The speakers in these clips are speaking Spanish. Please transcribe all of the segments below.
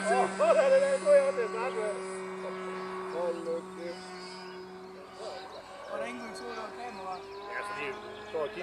Alltså, vad är det där? Går jag till ¡Oh, Har det ingångshål que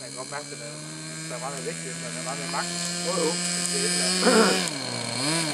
Man kan godt mærke, at der var noget vægt i den, der var noget magt. Jo, jo. Det er